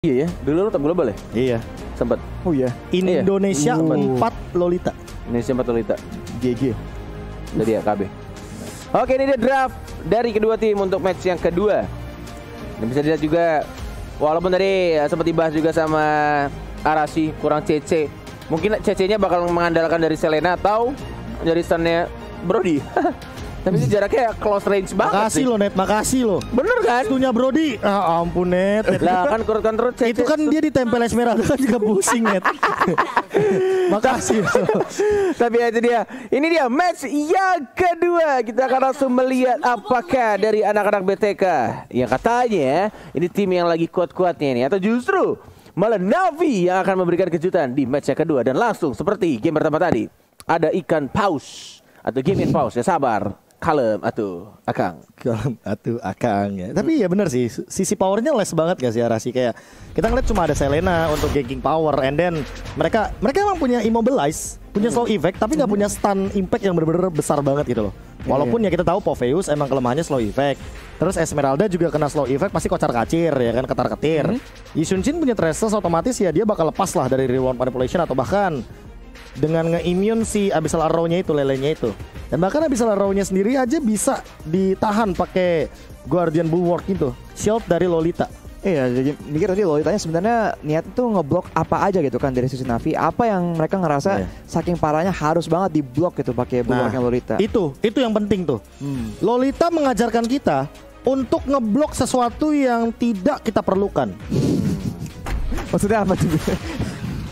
Iya ya, dulu lu top global ya? Iya. Sempat. Oh iya. Indonesia Uh. 4 Lolita. Indonesia empat Lolita. GG. Dari ya KB. Oke ini dia draft dari kedua tim untuk match yang kedua. Dan bisa dilihat juga walaupun tadi ya, sempat dibahas juga sama Arasi kurang CC. Mungkin CC-nya bakal mengandalkan dari Selena atau dari stunnya Brody. Tapi itu jaraknya close range banget Makasih sih. lo Net, makasih lo. Bener kan? Itunya Brody. Ah ampun Net. Net. Lah kan kurang kontrol CC. itu kan dia ditempel Esmeralda kan juga pusing Net. makasih. Tapi ya itu dia. Ini dia match yang kedua. Kita akan langsung melihat apakah dari anak-anak BTK yang katanya ini tim yang lagi kuat-kuatnya ini atau justru malah Navi yang akan memberikan kejutan di match yang kedua dan langsung seperti game pertama tadi ada ikan paus atau game in pause ya sabar kalem atau akang Kalau atuh akang ya. Tapi ya bener sih, sisi powernya less banget gak sih Arasi kayak kita ngeliat cuma ada Selena untuk ganking power and then mereka mereka emang punya immobilize, punya slow effect tapi nggak punya stun impact yang bener-bener besar banget gitu loh. Walaupun ya kita tahu Poveus emang kelemahannya slow effect. Terus Esmeralda juga kena slow effect pasti kocar kacir ya kan ketar ketir. Sun Shin punya Threshold otomatis ya dia bakal lepas lah dari reward manipulation atau bahkan dengan nge-immune si Abyssal Arrow-nya itu lelenya itu. Dan bahkan Abyssal Arrow-nya sendiri aja bisa ditahan pakai Guardian Bulwark itu. Shield dari Lolita. Iya, jadi mikir tadi Lolitanya sebenarnya niat itu ngeblok apa aja gitu kan dari sisi Navi. Apa yang mereka ngerasa Iya. saking parahnya harus banget diblok gitu pakai bulwarknya Lolita. Itu, itu yang penting tuh. Hmm. Lolita mengajarkan kita untuk ngeblok sesuatu yang tidak kita perlukan. Maksudnya apa tuh?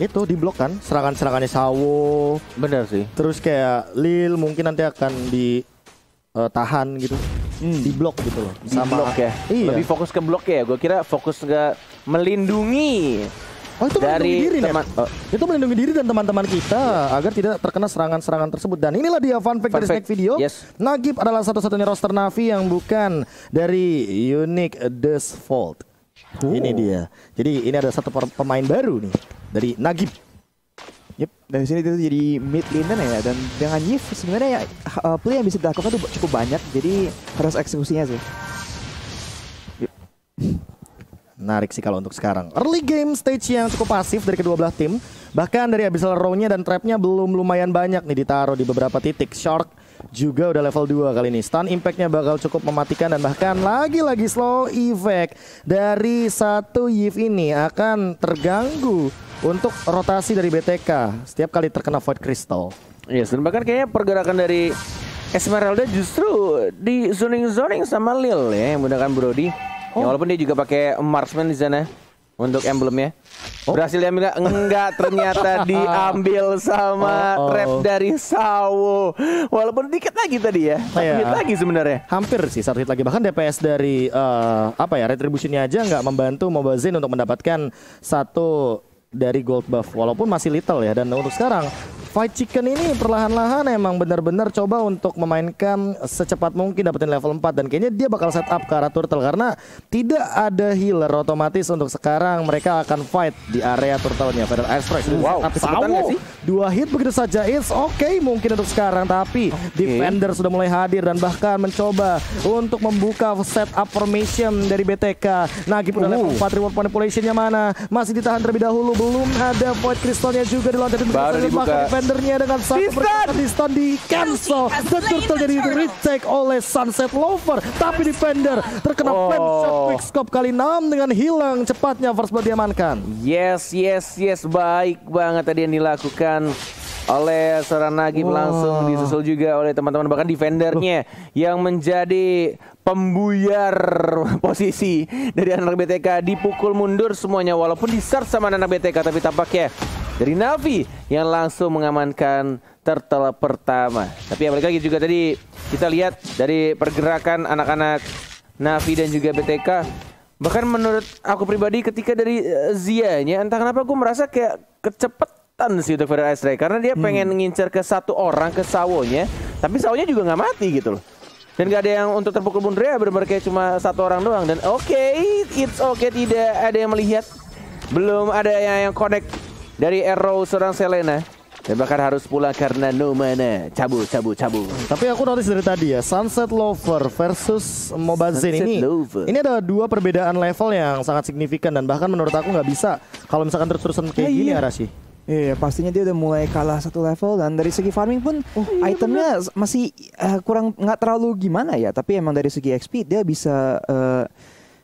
Itu diblok kan, serangan-serangannya Sawo, bener sih terus kayak Lil mungkin nanti akan ditahan gitu. Diblok gitu loh. di blok ya Iya. lebih fokus ke blok ya gue kira fokus ke melindungi Oh itu melindungi dari diri Net? teman oh, Itu melindungi diri dan teman-teman kita agar tidak terkena serangan-serangan tersebut. Dan inilah dia fun fact Fun dari fact. snack video. Yes. Nagib adalah satu-satunya roster Navi yang bukan dari Unique Default. Ini dia. Jadi ini ada satu pemain baru nih dari Nagib. Yep, dari sini itu jadi mid laner ya dan dengan Yif sebenarnya ya uh, play yang bisa dilakukan tuh cukup banyak jadi harus eksekusinya sih. Menarik sih kalau untuk sekarang. Early game stage yang cukup pasif dari kedua belah tim. Bahkan dari Abyssal Row-nya dan trapnya belum lumayan banyak nih ditaruh di beberapa titik. Shark juga udah level 2 kali ini. Stun impact-nya bakal cukup mematikan dan bahkan lagi-lagi slow effect dari satu Yif ini akan terganggu untuk rotasi dari BTK setiap kali terkena Void Crystal. Yes, dan bahkan kayaknya pergerakan dari Esmeralda justru di zoning-zoning sama Lil ya yang menggunakan Brody. Ya, walaupun dia juga pakai marksman di sana untuk emblemnya. Berhasil diambil nggak? Enggak, ternyata diambil sama Oh, oh. trap dari Sawo. Walaupun dikit lagi tadi ya. Satu Iya. hit lagi sebenarnya. Hampir sih satu hit lagi bahkan DPS dari eh, apa ya retributionnya aja nggak membantu Mobazin untuk mendapatkan satu dari gold buff walaupun masih little ya dan untuk sekarang Fight Chicken ini perlahan-lahan emang benar-benar coba untuk memainkan secepat mungkin dapetin level 4 dan kayaknya dia bakal set up ke arah turtle karena tidak ada healer otomatis untuk sekarang. Mereka akan fight di area turtle-nya. Federal Express Wow, Set up sih? dua hit begitu saja. It's okay mungkin untuk sekarang tapi defender sudah mulai hadir dan bahkan mencoba untuk membuka setup formation dari BTK Nagib udah level 4 reward manipulationnya mana? Masih ditahan terlebih dahulu belum ada void crystalnya juga dilontarin Baru dibuka. Defendernya dengan satu pergerakan di stun di cancel. Dan turtle jadi retake oleh Sunset Lover. Tapi defender terkena Oh. flame shot quick scope kali 6 dengan hilang cepatnya first blood diamankan. Yes, yes, yes, baik banget tadi yang dilakukan oleh seorang Nagib Wah. langsung disusul juga oleh teman-teman bahkan defendernya yang menjadi pembuyar posisi dari anak BTK. Dipukul mundur semuanya walaupun di search sama anak BTK tapi tampaknya dari Navi yang langsung mengamankan turtle pertama. Tapi ya balik lagi juga tadi kita lihat dari pergerakan anak-anak Navi dan juga BTK Bahkan menurut aku pribadi ketika dari eh, Zia-nya entah kenapa gue merasa kayak kecepetan sih untuk Federal Strike karena dia pengen ngincer ke satu orang ke Sawonya, tapi Sawonya juga nggak mati gitu loh. Dan gak ada yang untuk terpukul mundur ya benar-benar kayak cuma satu orang doang dan oke, it's okay tidak ada yang melihat. Belum ada yang yang connect dari arrow seorang Selena. dan bahkan harus pulang karena no mana. Cabut, cabut, cabut. Tapi aku notice dari tadi ya, Sunset Lover versus Mobazin Sunset ini, Lover. ini ada dua perbedaan level yang sangat signifikan dan bahkan menurut aku nggak bisa kalau misalkan terus-terusan kayak Eh, gini iya. Arashi. Iya, pastinya dia udah mulai kalah satu level dan dari segi farming pun itemnya masih eh, kurang nggak terlalu gimana ya, tapi emang dari segi XP dia bisa eh,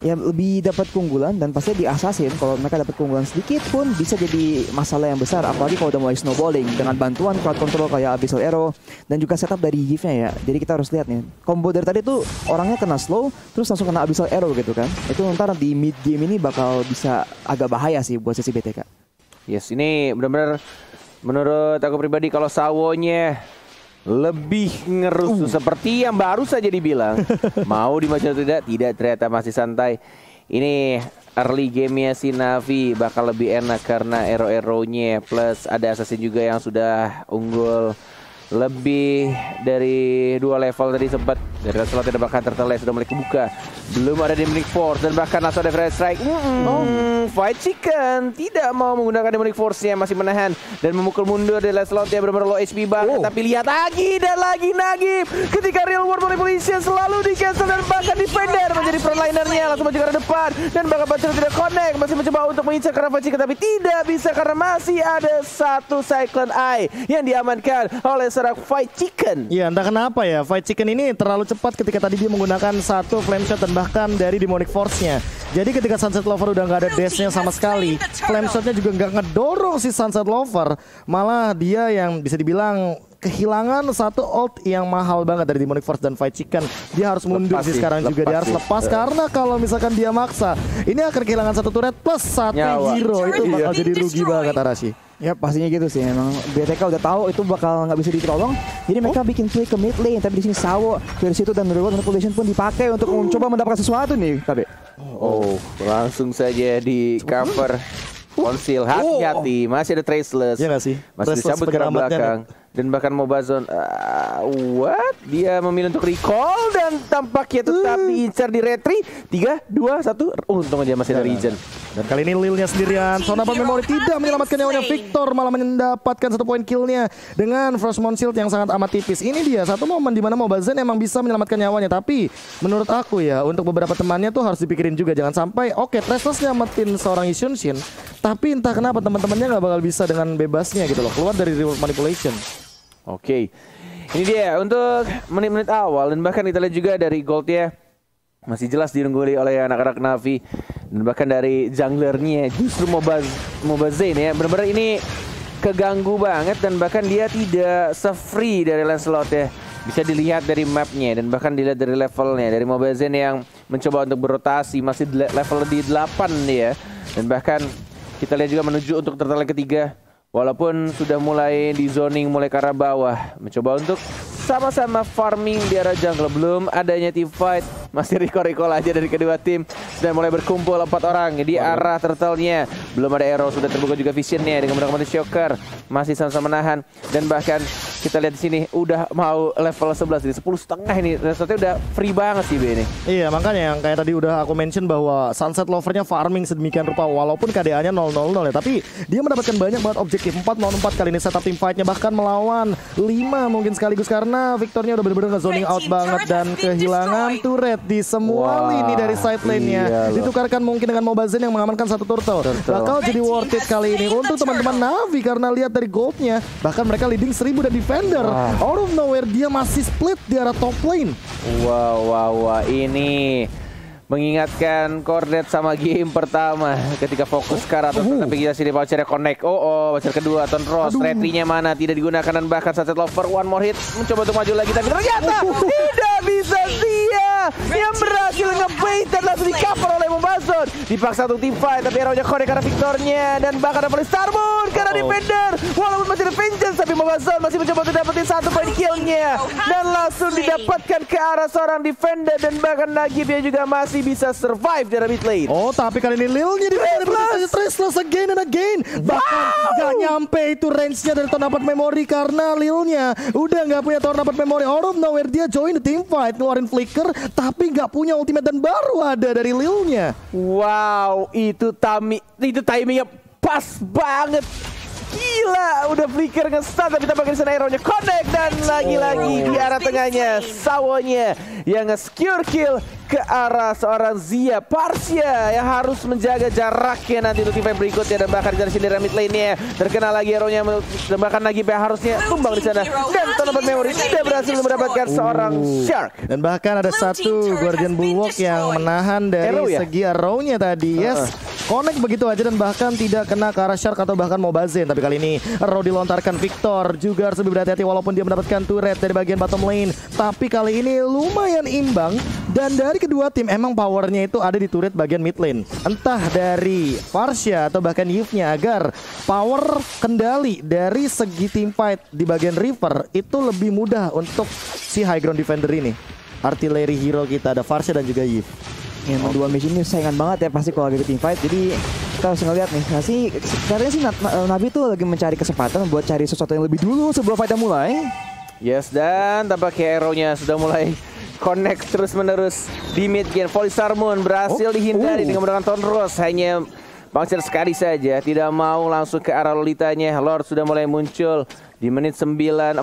ya lebih dapat keunggulan dan pasti di assassin kalau mereka dapat keunggulan sedikit pun bisa jadi masalah yang besar apalagi kalau udah mulai snowballing dengan bantuan crowd control kayak Abyssal Arrow dan juga setup dari Yves-nya ya. Jadi kita harus lihat nih, combo dari tadi tuh orangnya kena slow terus langsung kena Abyssal Arrow gitu kan. Itu ntar di mid game ini bakal bisa agak bahaya sih buat sesi BTK. Yes, ini benar-benar menurut aku pribadi kalau sawonya lebih ngerusuh seperti yang baru saja dibilang. Mau dimaju atau tidak? Tidak, ternyata masih santai. Ini early gamenya si Navi bakal lebih enak karena ero-eronya plus ada assassin juga yang sudah unggul lebih dari dua level tadi sempat. Dari slot tidak bahkan terteles sudah mulai kebuka belum ada Demonic Force dan bahkan langsung ada Fresh Strike. Hmm, Fight Chicken. Tidak mau menggunakan Demonic Force-nya masih menahan. Dan memukul mundur dari slot yang benar-benar low HP banget. Tapi lihat lagi dan lagi Nagib. Ketika Real World Manipulation selalu di cancel dan bahkan Defender menjadi frontlinernya langsung maju ke depan. Dan bahkan Bachelor tidak connect masih mencoba untuk mengincar karena Fight Chicken tapi tidak bisa karena masih ada satu Cyclone Eye yang diamankan oleh seorang Fight Chicken Iya entah kenapa ya Fight Chicken ini terlalu cepat ketika tadi dia menggunakan satu flame shot dan bahkan dari demonic force-nya. Jadi ketika Sunset Lover udah nggak ada dash-nya sama sekali, flame shot-nya juga nggak ngedorong si Sunset Lover, malah dia yang bisa dibilang kehilangan satu ult yang mahal banget dari Demonic Force dan Fight Chicken. Dia harus mundur Lepas sih sekarang juga lepas dia harus sih. lepas karena kalau misalkan dia maksa, ini akan kehilangan satu turret plus satu Nyawa. hero itu Iya. bakal jadi rugi banget Arashi. Ya pastinya gitu sih memang BTK udah tahu itu bakal nggak bisa ditolong jadi mereka bikin play ke mid lane tapi di sini Sawo dari situ dan Reward Manipulation pun dipakai untuk mencoba mendapatkan sesuatu nih KB Oh, langsung saja di cover konsil. Hati-hati, masih ada traceless. Iya sih? Masih Traceless dicabut ke belakang. Dan bahkan Mobazon, ah, what? Dia memilih untuk recall dan tampaknya tetap diincar di retri. 3, 2, 1. Untung aja masih ada regen. Dan kali ini Lilnya sendirian. Sonapa Memory tidak menyelamatkan nyawanya Victor malah mendapatkan satu poin killnya dengan Frostmourne Shield yang sangat amat tipis. Ini dia satu momen di mana Mobazen emang bisa menyelamatkan nyawanya. Tapi menurut aku ya untuk beberapa temannya tuh harus dipikirin juga jangan sampai oke Tresles nyamatin seorang Isun Shin. Tapi entah kenapa teman-temannya nggak bakal bisa dengan bebasnya gitu loh. Keluar dari reward manipulation. Oke. Ini dia untuk menit-menit awal dan bahkan kita lihat juga dari goldnya masih jelas diungguli oleh anak-anak Navi dan bahkan dari junglernya justru Mobaz Mobazane ya. Benar-benar ini keganggu banget dan bahkan dia tidak se-free dari Lancelot ya. Bisa dilihat dari mapnya dan bahkan dilihat dari levelnya. Dari Mobazane yang mencoba untuk berotasi masih level di 8 dia. Dan bahkan kita lihat juga menuju untuk turtle ketiga. Walaupun sudah mulai di zoning mulai ke arah bawah. Mencoba untuk sama-sama farming di arah jungle. Belum adanya team fight Masih recall-recall aja dari kedua tim. Sudah mulai berkumpul empat orang di arah turtle-nya Belum ada arrow, sudah terbuka juga visionnya Dengan menggunakan shocker. Masih sama-sama menahan. Dan bahkan kita lihat di sini Udah mau level 11 Jadi 10 setengah ini. Restortnya udah free banget sih B ini. Iya makanya yang kayak tadi udah aku mention bahwa Sunset Lovernya farming sedemikian rupa walaupun KDA-nya 000 ya. Tapi dia mendapatkan banyak banget objektif. 4 melawan 4 kali ini setup tim fight-nya bahkan melawan 5 mungkin sekaligus. Karena Victornya udah bener-bener nge-zoning out banget dan kehilangan turret di semua Wah, lini dari side lane-nya iya ditukarkan mungkin dengan Mobazen yang mengamankan satu turtle. Bakal jadi worth it kali ini. Untuk teman-teman Navi karena lihat dari goldnya bahkan mereka leading 1000 dan defender. Out of nowhere dia masih split di arah top lane. Wow, wow, wow. Ini mengingatkan Cornet sama game pertama ketika fokus ke arah atas tapi kita sini vouchernya connect. Oh, oh, voucher kedua Ton Ross, retrinya mana? Tidak digunakan dan bahkan Sunset Lover one more hit. Mencoba untuk maju lagi tapi ternyata tidak bisa dia yang berhasil ngebait dan langsung di cover oleh Mobazon dipaksa untuk team fight tapi arrownya connect karena Victornya dan bahkan ada Starmoon karena defender. Walaupun masih ada Vengeance tapi Mobazon masih mencoba untuk dapetin satu poin killnya. Dan langsung didapatkan ke arah seorang defender dan bahkan Nagibnya juga masih bisa survive dari mid lane. Oh tapi kali ini Lilnya di! Traceless again and again. Bahkan gak nyampe itu range-nya dari Tornapot Memory Karena Lilnya udah gak punya Tornapot Memory. Out of nowhere dia join the team fight Ngeluarin flicker Tapi gak punya ultimate dan baru ada dari Lilnya. Wow, itu tami itu timingnya pas banget. Gila, udah flicker nge-stun tapi tampaknya di sana hero-nya connect dan lagi-lagi di arah tengahnya Sawonya yang nge-secure kill ke arah seorang Zia Parsia yang harus menjaga jaraknya nanti untuk fight berikutnya dan bahkan dari sini mid lane-nya terkena lagi hero-nya dan bahkan lagi harusnya tumbang di sana. dan Tonoban Memory tidak berhasil mendapatkan seorang Shark. Dan bahkan ada satu Guardian Bulwark yang menahan dari Arrow ya? segi arrow-nya tadi. Yes. Connect begitu aja dan bahkan tidak kena ke arah Shark atau bahkan Mobazen. Tapi kali ini arrow dilontarkan Victor juga harus lebih berhati-hati walaupun dia mendapatkan turret dari bagian bottom lane. Tapi kali ini lumayan imbang dan dari kedua tim emang powernya itu ada di turret bagian mid lane. Entah dari Farsha atau bahkan Yves-nya agar power kendali dari segi team fight di bagian river itu lebih mudah untuk si high ground defender ini. Artillery hero kita ada Farsha dan juga Yang dua match ini saingan banget ya pasti kalau lagi team fight. Jadi kita harus ngeliat nih. Nah sih katanya sih Na- Nabi tuh lagi mencari kesempatan buat cari sesuatu yang lebih dulu sebelum fightnya mulai. Yes dan tampaknya hero-nya sudah mulai connect terus menerus di mid game. Volley Sarmon berhasil Oh, dihindari oh. dengan menggunakan Tonros hanya Bangser sekali saja tidak mau langsung ke arah Lolitanya. Lord sudah mulai muncul di menit 9.45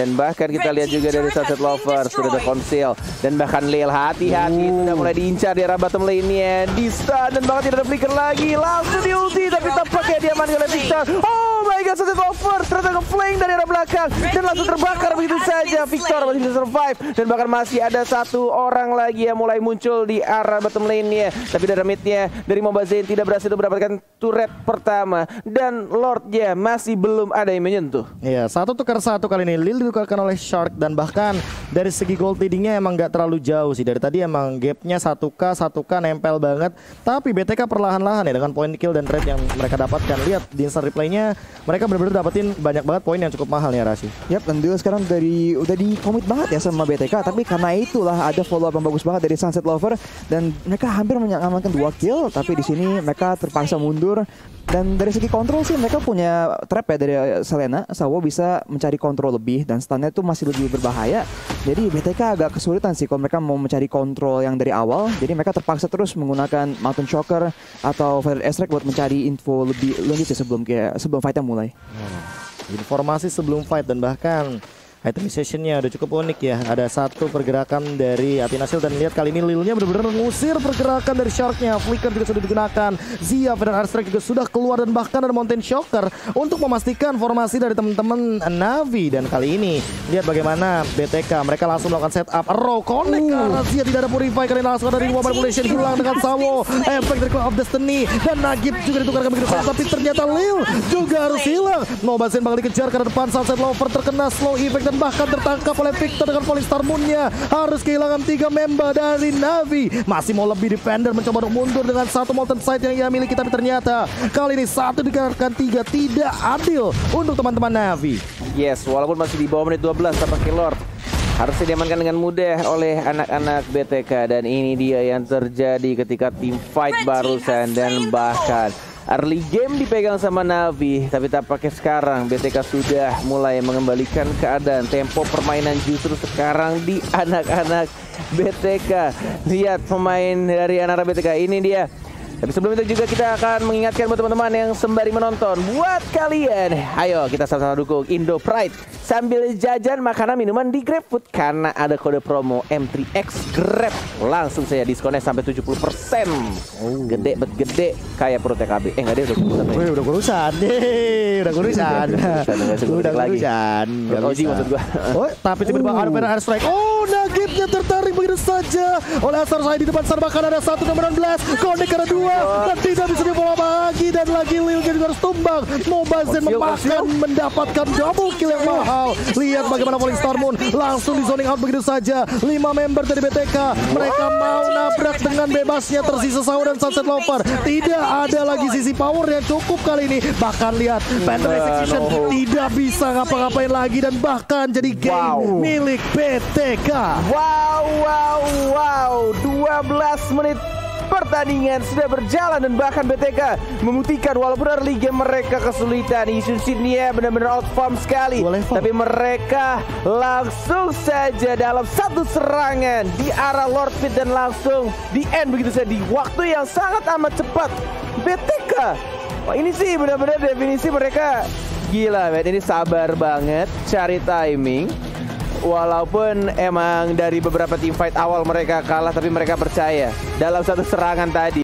dan bahkan kita lihat juga dari Sunset Lover sudah ada conceal. Dan bahkan Lil hati-hati sudah mulai diincar di arah bottom lane-nya. Di stun dan bahkan tidak ada flicker lagi. Langsung di ulti tapi tampaknya diamankan oleh Victor oh god Sunset Lover ternyata nge-flank dari arah belakang. Dan langsung terbakar begitu saja. Victor masih bisa survive. Dan bahkan masih ada satu orang lagi yang mulai muncul di arah bottom lane-nya. Tapi dari mid-nya dari Mobazen tidak berhasil mendapatkan turret pertama. Dan Lord-nya masih belum ada yang menyentuh. Iya, satu tukar satu kali ini. Lil ditukarkan oleh Shark. Dan bahkan dari segi gold leadingnya emang nggak terlalu jauh sih. Dari tadi emang gapnya 1K, 1K nempel banget. Tapi BTK perlahan-lahan ya dengan poin kill dan trade yang mereka dapatkan. Lihat di instant replaynya mereka benar-benar dapetin banyak banget poin yang cukup mahal nih Rashi. Yap, dan dia sekarang dari udah di komit banget ya sama BTK, tapi karena itulah ada follow up yang bagus banget dari Sunset Lover dan mereka hampir mengamankan dua kill, tapi di sini mereka terpaksa mundur dan dari segi kontrol sih mereka punya trap ya dari Selena, Sawo bisa mencari kontrol lebih dan stunnya itu masih lebih berbahaya. Jadi BTK agak kesulitan sih kalau mereka mau mencari kontrol yang dari awal. Jadi mereka terpaksa terus menggunakan Mountain Shocker atau Feather Airstrike buat mencari info lebih lanjut ya sebelum sebelum fightnya mulai. Informasi sebelum fight dan bahkan itemizationnya udah cukup unik ya. Ada satu pergerakan dari Athena Shield dan lihat kali ini Lilnya benar-benar mengusir pergerakan dari Sharknya. Flicker juga sudah digunakan. Zia Feather Airstrike juga sudah keluar dan bahkan ada Mountain Shocker untuk memastikan formasi dari teman-teman Navi. Dan kali ini lihat bagaimana BTK mereka langsung melakukan setup Row connect ke arah Zia tidak ada Purify ini langsung dari dua manipulation hilang dengan Sawo. Efek dari Cloud of Destiny dan Nagib juga ditukarkan begitu saja tapi ternyata Lil juga harus hilang. Nobazen bakal dikejar ke depan Sunset Lover terkena slow effect dan bahkan tertangkap oleh Victor dengan Polystar Moon-nya. Harus kehilangan tiga member dari Navi. Masih mau lebih defender mencoba untuk mundur dengan satu Molten Sight yang ia miliki tapi ternyata kali ini satu dikatakan tiga tidak adil untuk teman-teman Navi. Yes, walaupun masih di bawah menit 12 tampaknya Lord harusnya diamankan dengan mudah oleh anak-anak BTK dan ini dia yang terjadi ketika tim fight barusan dan bahkan early game dipegang sama Navi tapi tampaknya sekarang. BTK sudah mulai mengembalikan keadaan. Tempo permainan justru sekarang di anak-anak BTK lihat pemain dari anak-anak BTK ini dia tapi sebelum itu juga kita akan mengingatkan buat teman-teman yang sembari menonton. Buat kalian, ayo kita sama-sama dukung Indo Pride. Sambil jajan makanan minuman di GrabFood Karena ada kode promo M3X Grab. Langsung saya diskonnya sampai 70% Gede bet gede Kayak perut TKB Eh enggak deh udah kurusan Wih, udah kurusan. Deh, udah kurusan. Kurusan, udah kurusan lagi. kurusan. Oji bisa. maksud gua. Oh, tapi tiba-tiba ada Feather Airstrike. Oh, Nagibnya tertarik begitu saja. Oleh Asar saya di depan sana bahkan ada satu nomor 16 Connect ada dua dan tidak bisa dibawa lagi dan lagi Lil juga harus tumbang. Mobazen memakan mendapatkan double kill yang mahal. Lihat bagaimana Falling Star Moon langsung di zoning out begitu saja. Lima member dari BTK mereka mau nabrak dengan bebasnya tersisa Sawo dan Sunset Lover. Tidak ada lagi sisi power yang cukup kali ini. Bahkan lihat Panther Execution no. tidak bisa ngapa-ngapain lagi dan bahkan jadi game Wow. milik BTK Wow, wow, wow. 12 menit pertandingan sudah berjalan dan bahkan BTK membuktikan walaupun early game mereka kesulitan Yishun Sydney benar-benar out form sekali tapi mereka langsung saja dalam satu serangan di arah Lord Pit dan langsung di end begitu saja di waktu yang sangat amat cepat BTK. Wah ini sih benar-benar definisi mereka gila, men. Ini sabar banget, cari timing. Walaupun emang dari beberapa team fight awal mereka kalah, tapi mereka percaya dalam satu serangan tadi.